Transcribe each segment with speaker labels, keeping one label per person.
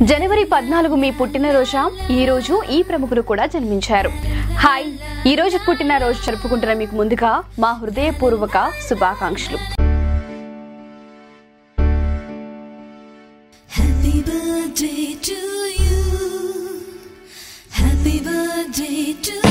Speaker 1: జనవరి పద్నాలుగు మీ పుట్టినరోజా ఈ రోజు ఈ ప్రముఖులు కూడా జన్మించారు హాయ్ ఈ రోజు పుట్టినరోజు జరుపుకుంటున్న మీకు ముందుగా మా హృదయపూర్వక శుభాకాంక్షలు
Speaker 2: Happy birthday to you. Happy birthday to you.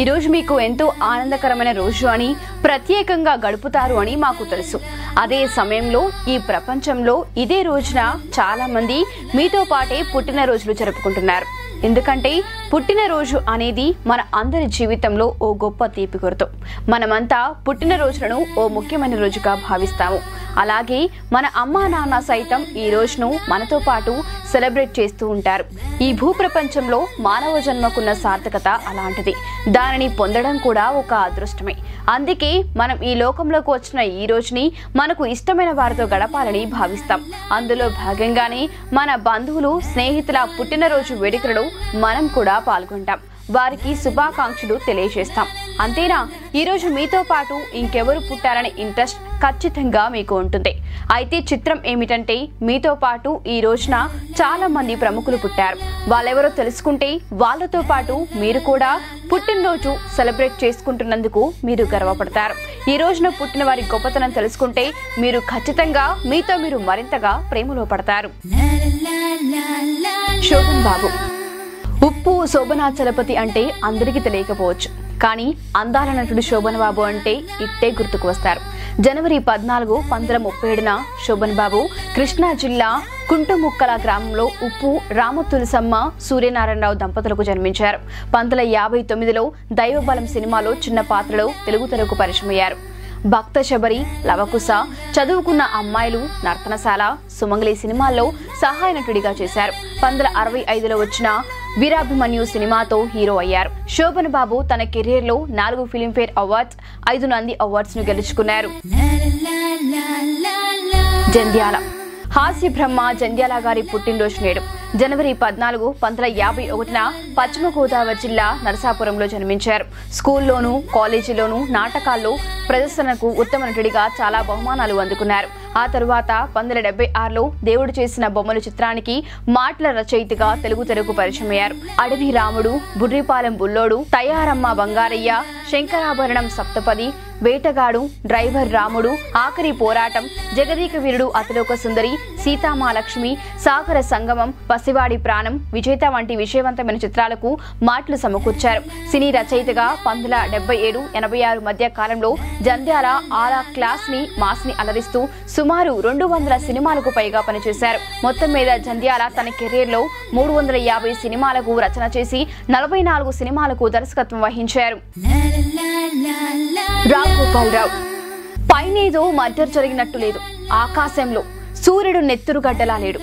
Speaker 1: ఈ రోజు మీకు ఎంతో ఆనందకరమైన రోజు అని ప్రత్యేకంగా గడుపుతారు అని మాకు తెలుసు. అదే సమయంలో ఈ ప్రపంచంలో ఇదే రోజున చాలా మంది మీతో పాటే పుట్టినరోజులు జరుపుకుంటున్నారు. ఎందుకంటే పుట్టినరోజు అనేది మన అందరి జీవితంలో ఓ గొప్ప తీపి గుర్తు. మనమంతా పుట్టినరోజులను ఓ ముఖ్యమైన రోజుగా భావిస్తాము. అలాగే మన అమ్మా నాన్న సైతం ఈ రోజును మనతో పాటు సెలబ్రేట్ చేస్తూ ఉంటారు. ఈ భూప్రపంచంలో మానవ జన్మకున్న సార్థకత అలాంటిది. దానిని పొందడం కూడా ఒక అదృష్టమే. అందుకే మనం ఈ లోకంలోకి వచ్చిన ఈ రోజుని మనకు ఇష్టమైన వారితో గడపాలని భావిస్తాం. అందులో భాగంగానే మన బంధువులు స్నేహితుల పుట్టినరోజు వేడుకలను మనం కూడా పాల్గొంటాం. వారికి శుభాకాంక్షలు తెలియజేస్తాం. అంతేనా? ఈరోజు మీతో పాటు ఇంకెవరు పుట్టారనే ఇంట్రెస్ట్ ఖచ్చితంగా మీకు ఉంటుంది. అయితే చిత్రం ఏమిటంటే మీతో పాటు ఈ రోజున చాలా మంది ప్రముఖులు పుట్టారు. వాళ్ళెవరో తెలుసుకుంటే వాళ్ళతో పాటు మీరు కూడా పుట్టినరోజు సెలబ్రేట్ చేసుకుంటున్నందుకు మీరు గర్వపడతారు. ఈ రోజున పుట్టిన వారి గొప్పతనం తెలుసుకుంటే మీరు ఖచ్చితంగా మీతో మీరు మరింతగా ప్రేమలో పడతారు. శోభన్ బాబు. ఉప్పు శోభనాచలపతి అంటే అందరికీ తెలియకపోవచ్చు. కానీ అందాల నటుడు శోభన్ బాబు అంటే ఇట్టే గుర్తుకు వస్తారు. జనవరి పద్నాలుగు పంతొమ్మిది ముప్పై ఏడున శోభన్ బాబు కృష్ణా జిల్లా కుంటముక్కల గ్రామంలో ఉప్పు రామ తులసమ్మ సూర్యనారాయణరావు దంపతులకు జన్మించారు. పంతొమ్మిది యాభై తొమ్మిదిలో దైవబలం సినిమాలో చిన్న పాత్రలో తెలుగు తెరకు పరిచయమయ్యారు. భక్త శబరి లవకుశ చదువుకున్న అమ్మాయిలు నర్తనశాల సుమంగళి సినిమాల్లో సహాయ నటుడిగా చేశారు. పంతొమ్మిది అరవై ఐదులో వచ్చిన వీరాభిమన్యు సినిమాతో హీరో అయ్యారు. శోభన్ బాబు తన కెరీర్లో నాలుగు ఫిలింఫేర్ అవార్డ్స్ ఐదు నంది అవార్డ్స్ను గెలుచుకున్నారు. జంధ్యాల హాస్య బ్రహ్మ జంధ్యాల గారి పుట్టినరోజు నేడు. జనవరి పద్నాలుగు పంతొమ్మిది యాభై ఒకటిన పశ్చిమ గోదావరి జిల్లా నరసాపురంలో జన్మించారు. స్కూల్లోనూ కాలేజీలోనూ నాటకాల్లో ప్రదర్శనకు ఉత్తమ నటుడిగా చాలా బహుమానాలు అందుకున్నారు. ఆ తరువాత పంతొమ్మిది డెబ్బై ఆరులో దేవుడు చేసిన బొమ్మలు చిత్రానికి మాటల రచయితగా తెలుగు తెరకు పరిచయమయ్యారు. అడవి రాముడు బుర్రిపాలెం బుల్లోడు తయారమ్మ బంగారయ్య శంకరాభరణం సప్తపది వేటగాడు డ్రైవర్ రాముడు ఆఖరి పోరాటం జగదీక వీరుడు అతిలోక సుందరి సీతామాలక్ష్మి సాగర సంగమం పసివాడి ప్రాణం విజేత వంటి విజయవంతమైన చిత్రాలకు మాటలు సమకూర్చారు. సినీ రచయితగా పంతొమ్మిది డెబ్బై ఏడు ఎనభై ఆరు మధ్య కాలంలో జంధ్యాల ఆలా క్లాస్ని మాస్ని అలరిస్తూ సుమారు రెండు వందల సినిమాలకు పైగా పనిచేశారు. మొత్తం మీద జంధ్యాల తన కెరీర్లో మూడు వందల యాభై సినిమాలకు రచన చేసి నలభై నాలుగు సినిమాలకు దర్శకత్వం వహించారు.
Speaker 2: La
Speaker 1: పైనేదో మధ్య జరిగినట్టు లేదు. ఆకాశంలో సూర్యుడు నెత్తురు గడ్డలా లేడు.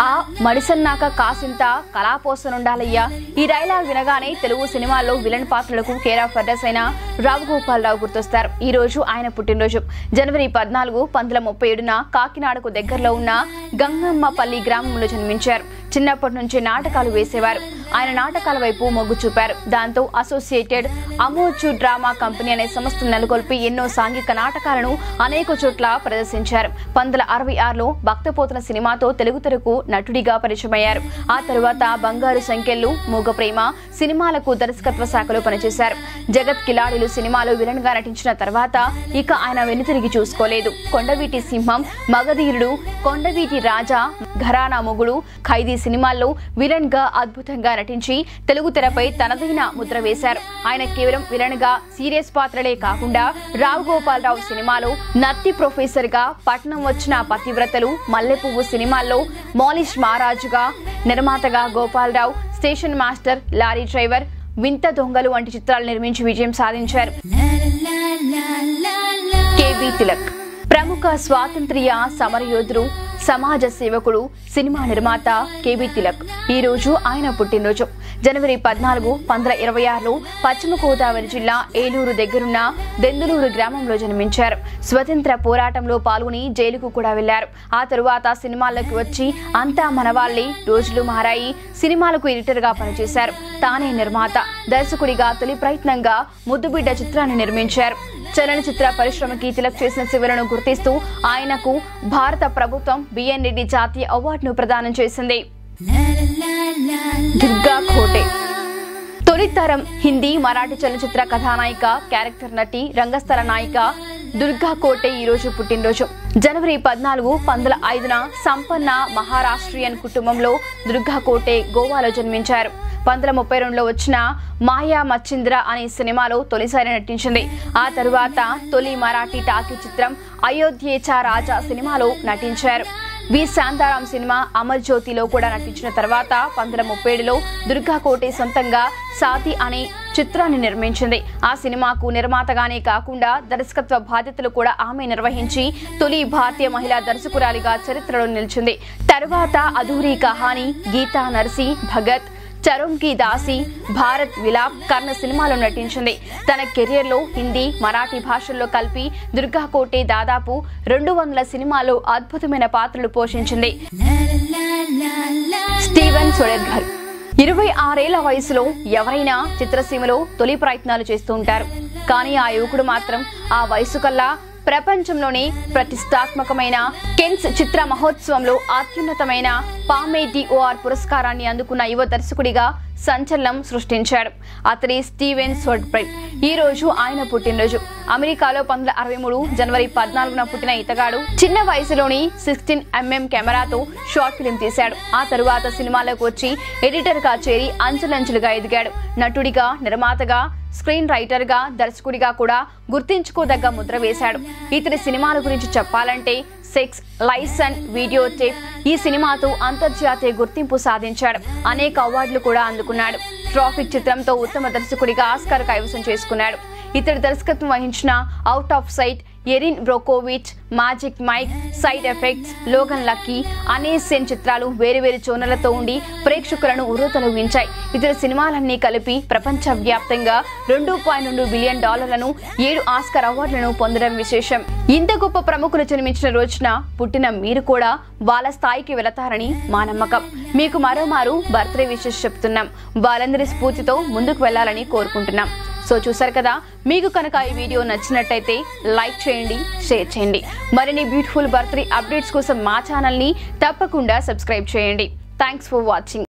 Speaker 1: ఆ మడిసన్నాక కాసింత కళాపోసనుండాలయ్యా ఈ డైలాగ్ వినగానే తెలుగు సినిమాల్లో విలన్ పాత్రలకు కేరా ఫర్డర్స్ అయిన రావు గోపాల్ రావు గుర్తొస్తారు. ఈ రోజు ఆయన పుట్టినరోజు. జనవరి పద్నాలుగు పంతొమ్మిది ముప్పై ఏడున కాకినాడకు దగ్గరలో ఉన్న గంగమ్మపల్లి గ్రామంలో జన్మించారు. చిన్నప్పటి నుంచి నాటకాలు వేసేవారు. ఆయన నాటకాల వైపు మొగ్గు చూపారు. దాంతో అసోసియేటెడ్ అమోచు డ్రామా కంపెనీ అనే సంస్థను నెలకొల్పి ఎన్నో సాంఘిక నాటకాలను అనేక చోట్ల ప్రదర్శించారు. పంతొమ్మిది అరవై ఆరులో భక్తపోతన సినిమాతో తెలుగు తెరకు నటుడిగా పరిచయమయ్యారు. ఆ తరువాత బంగారు సంఖ్యలు మూగ ప్రేమ సినిమాలకు దర్శకత్వ శాఖలో పనిచేశారు. జగత్ కిలాడిలు సినిమాలో విలన్గా నటించిన తర్వాత ఇక ఆయన వెనుతిరిగి చూసుకోలేదు. కొండవీటి సింహం మగధీరుడు కొండవీటి రాజా ఘరానా మొగుడు ఖైదీ సినిమాల్లో విలన్గా అద్భుతంగా నటించి తెలుగు తెరపై తనదైన ముద్ర వేశారు ఆయన కేవలం విలన్గా సీరియస్ పాత్రలే కాకుండా రావు గోపాలరావు సినిమాలో నత్తి ప్రొఫెసర్గా పట్నం వచ్చిన పతివ్రతలు మల్లెపువ్వు సినిమాల్లో మాలిష్ మహారాజుగా నిర్మాతగా Gopalarao station master lorry driver వింత దొంగలు వంటి చిత్రాలు నిర్మించి విజయం సాధించారు. కేబీ తిలక్ ప్రముఖ స్వాతంత్ర్య సమరయోధుడు సమాజ సేవకుడు సినిమా నిర్మాత కేబీ తిలక్. ఈ రోజు ఆయన పుట్టినరోజు. జనవరి పద్నాలుగు పంతొమ్మిది ఇరవై ఆరులో పశ్చిమ గోదావరి జిల్లా ఏలూరు దగ్గరున్న దెందులూరు గ్రామంలో జన్మించారు. స్వతంత్ర పోరాటంలో పాల్గొని జైలుకు కూడా వెళ్ళారు ఆ తరువాత సినిమాల్లోకి వచ్చి అంతా మనవాళ్ళే రోజులు మారాయి. సినిమాలకు ఎడిటర్గా పనిచేశారు. తానే నిర్మాత. దర్శకుడిగా తొలి ప్రయత్నంగా ముద్దుబిడ్డ చిత్రాన్ని నిర్మించారు. చలనచిత్ర పరిశ్రమకి తిలక్ చేసిన సేవలను గుర్తిస్తూ ఆయనకు భారత ప్రభుత్వం బిఎన్ రెడ్డి జాతీయ అవార్డును ప్రదానం చేసింది. దుర్గా ఖోటే తొలితరం హిందీ మరాఠీ చలనచిత్ర కథానాయిక క్యారెక్టర్ నటి రంగస్థల నాయిక దుర్గా కోటే ఈ రోజు పుట్టినరోజు. జనవరి పద్నాలుగు వందల ఐదున సంపన్న మహారాష్ట్రియన్ కుటుంబంలో దుర్గా కోటే గోవాలో జన్మించారు. పంతొమ్మిది ముప్పై రెండులో వచ్చిన మాయా మచ్చింద్ర అనే సినిమాలో తొలిసారి నటించింది. ఆ తరువాత తొలి మరాఠీ టాకీ చిత్రం అయోధ్యేచా రాజా సినిమాలో నటించారు. వి. శాంతారాం సినిమా అమర్ జ్యోతిలో కూడా నటించిన తర్వాత పంతొమ్మిది ముప్పై ఏడులో దుర్గా కోటే సొంతంగా సాతి అనే చిత్రాన్ని నిర్మించింది. ఆ సినిమాకు నిర్మాతగానే కాకుండా దర్శకత్వ బాధ్యతలు కూడా ఆమె నిర్వహించి తొలి భారతీయ మహిళా దర్శకురాలిగా చరిత్రలో నిలిచింది. తరువాత అధూరి కహాని గీతా నర్సి భగత్ చరుంకి దాసి భారత్ విలాప్ కర్ణ సినిమాలో నటించింది. తన కెరియర్లో హిందీ మరాఠీ భాషల్లో కలిపి దుర్గా కోటే దాదాపు రెండు వందల సినిమాలో అద్భుతమైన పాత్రలు పోషించింది. స్టీవెన్ సొడెర్ఘర్ ఇరవై ఆరేళ్ళ వయసులో ఎవరైనా చిత్రసీమలో తొలి ప్రయత్నాలు చేస్తూ ఉంటారు. కానీ ఆ యువకుడు మాత్రం ఆ వయసు కల్లా ప్రపంచంలోనే ప్రతిష్టాత్మకమైన కెన్స్ చిత్ర మహోత్సవంలో అత్యున్నతమైన పామే డిఓఆర్ పురస్కారాన్ని అందుకున్న యువ దర్శకుడిగా సంచలనం సృష్టించాడు. అతని స్టీవెన్ సోడ్బ్రెడ్ ఈ రోజు ఆయన పుట్టినరోజు. అమెరికాలో పంతొమ్మిది అరవై మూడు జనవరి పద్నాలుగున పుట్టిన ఇతగాడు చిన్న వయసులోని సిక్స్టీన్ ఎంఎం కెమెరాతో షార్ట్ ఫిలిం తీశాడు. ఆ తరువాత సినిమాలకు వచ్చి ఎడిటర్గా చేరి అంచులంచులుగా ఎదిగాడు. నటుడిగా నిర్మాతగా స్క్రీన్ రైటర్గా దర్శకుడిగా కూడా గుర్తించుకోదగ్గ ముద్ర వేశాడు. ఇతని సినిమాల గురించి చెప్పాలంటే సెక్స్ లైసన్ వీడియో టేప్ ఈ సినిమాతో అంతర్జాతీయ గుర్తింపు సాధించాడు. అనేక అవార్డులు కూడా అందుకున్నాడు. ట్రాఫిక్ చిత్రంతో ఉత్తమ దర్శకుడిగా ఆస్కార్ కైవసం చేసుకున్నాడు. ఇతడి దర్శకత్వం వహించిన out of sight Erin Brockovich magic Mike side effects Logan lucky అనేసెన్ చిత్రాలు వేరువేరు చోనలతో ఉండి ప్రేక్షకులను ఉర్రూతలూగించాయి. ఇతర సినిమాలన్నీ కలిపి ప్రపంచవ్యాప్తంగా రెండు పాయింట్ రెండు బిలియన్ డాలర్లను ఏడు ఆస్కర్ అవార్డులను పొందడం విశేషం. ఇంత గొప్ప ప్రముఖులు జన్మించిన రోజున పుట్టిన మీరు కూడా వాళ్ళ స్థాయికి వెళతారని మా నమ్మకం. మీకు మరోమారు బర్త్డే విషెస్ చెప్తున్నాం. వాళ్ళందరి స్ఫూర్తితో ముందుకు వెళ్ళాలని కోరుకుంటున్నాం. సో చూసారు కదా మీకు కనుక ఈ వీడియో నచ్చినట్టయితే లైక్ చేయండి షేర్ చేయండి. మరిన్ని బ్యూటిఫుల్ బర్త్డే అప్డేట్స్ కోసం మా ఛానల్ని తప్పకుండా సబ్స్క్రైబ్ చేయండి. Thanks for watching